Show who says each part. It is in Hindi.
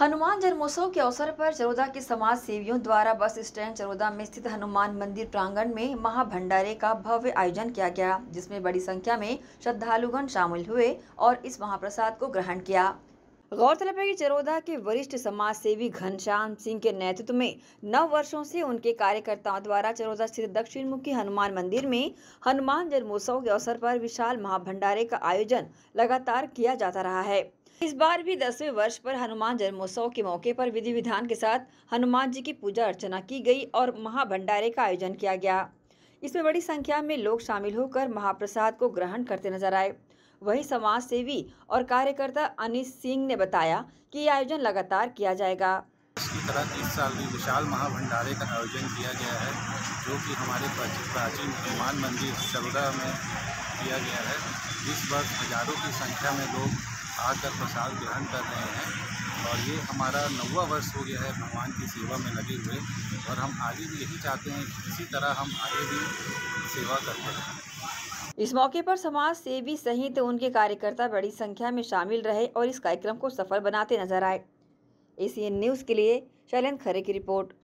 Speaker 1: हनुमान जन्मोत्सव के अवसर पर चरोदा के समाज सेवियों द्वारा बस स्टैंड चरोदा में स्थित हनुमान मंदिर प्रांगण में महाभंडारे का भव्य आयोजन किया गया, जिसमें बड़ी संख्या में श्रद्धालुगण शामिल हुए और इस महाप्रसाद को ग्रहण किया। गौरतलब है कि चरोदा के वरिष्ठ समाज सेवी घनश्याम सिंह के नेतृत्व में नौ वर्षों से उनके कार्यकर्ताओं द्वारा चरोदा स्थित दक्षिण मुखी हनुमान मंदिर में हनुमान जन्मोत्सव के अवसर पर विशाल महाभंडारे का आयोजन लगातार किया जाता रहा है। इस बार भी दसवें वर्ष पर हनुमान जन्मोत्सव के मौके पर विधि विधान के साथ हनुमान जी की पूजा अर्चना की गई और महाभंडारे का आयोजन किया गया। इसमें बड़ी संख्या में लोग शामिल होकर महाप्रसाद को ग्रहण करते नज़र आए। वहीं समाज सेवी और कार्यकर्ता अनिश सिंह ने बताया कि ये आयोजन लगातार किया जाएगा।
Speaker 2: इसी तरह इस साल भी विशाल महाभंडारे का आयोजन किया गया है, जो कि हमारे प्राचीन हनुमान मंदिर चरोदा में किया गया है। इस वर्ष हज़ारों की संख्या में लोग आकर प्रसाद ग्रहण कर रहे हैं और ये हमारा नौवा वर्ष हो गया है भगवान की सेवा में लगे हुए और हम आगे भी यही चाहते हैं कि इसी तरह हम आगे भी सेवा करते रहें।
Speaker 1: इस मौके पर समाज सेवी सहित उनके कार्यकर्ता बड़ी संख्या में शामिल रहे और इस कार्यक्रम को सफल बनाते नज़र आए। एसीएन न्यूज़ के लिए शैलेंद्र खरे की रिपोर्ट।